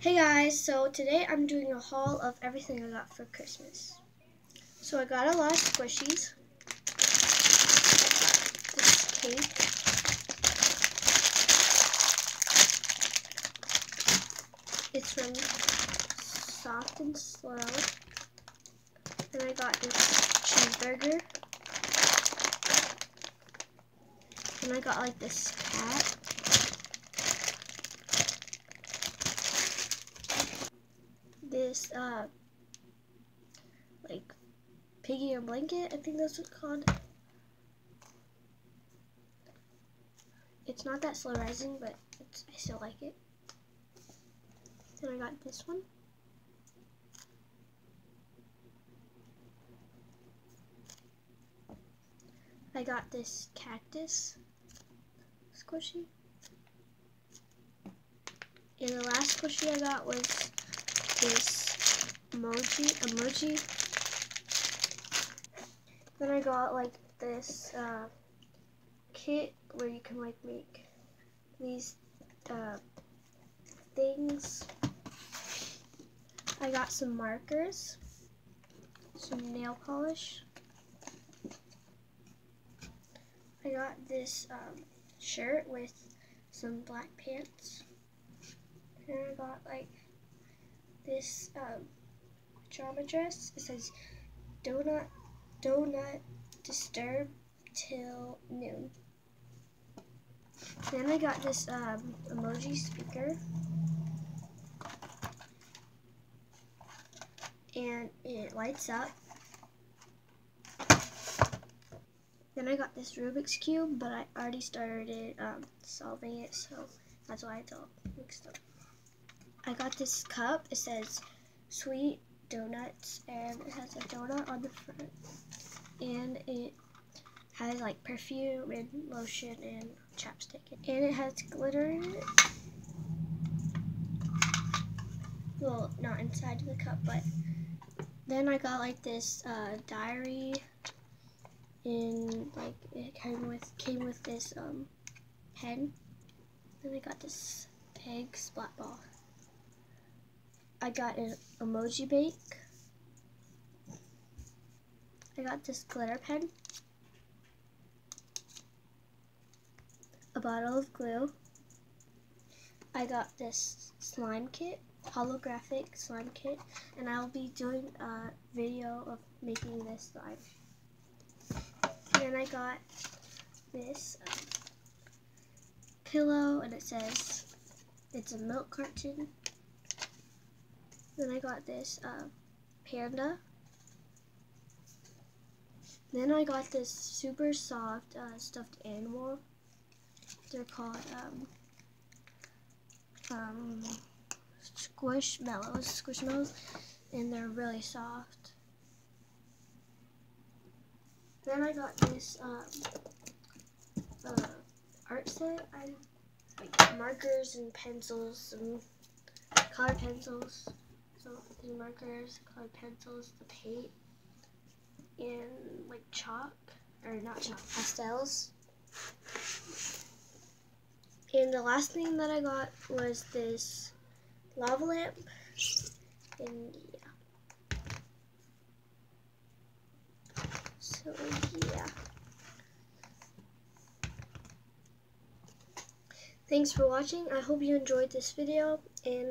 Hey guys, so today I'm doing a haul of everything I got for Christmas. So I got a lot of squishies. This cake. It's from Soft and Slow. Then I got this cheeseburger. And I got like this cat. This uh like piggy and blanket, I think that's what it's called. It's not that slow rising, but I still like it. Then I got this one. I got this cactus squishy. And the last squishy I got was this emoji, emoji. Then I got like this uh, kit where you can like make these uh, things. I got some markers, some nail polish. I got this um, shirt with some black pants. And I got like this um, pajama dress. It says, "Do not, do not disturb till noon." Then I got this um, emoji speaker. And it lights up. Then I got this Rubik's Cube, but I already started um, solving it, so that's why it's all mixed up. I got this cup. It says sweet donuts and it has a donut on the front. And it has like perfume and lotion and chapstick. And it has glitter in it. Well, not inside the cup, but then I got like this uh, diary and like it came with came with this um, pen. Then I got this pig splat ball. I got an emoji bake. I got this glitter pen. A bottle of glue. I got this slime kit, holographic slime kit, and I'll be doing a video of making this slime. Then I got this uh, pillow, and it says it's a milk carton then I got this uh, panda. Then I got this super soft uh, stuffed animal. They're called um, um, squishmallows, squishmallows, and they're really soft. Then I got this um, uh, art set. I like markers and pencils and color pencils. So the markers, colored pencils, the paint, and like chalk, or not chalk, pastels. And the last thing that I got was this lava lamp. And yeah. So yeah. Thanks for watching. I hope you enjoyed this video and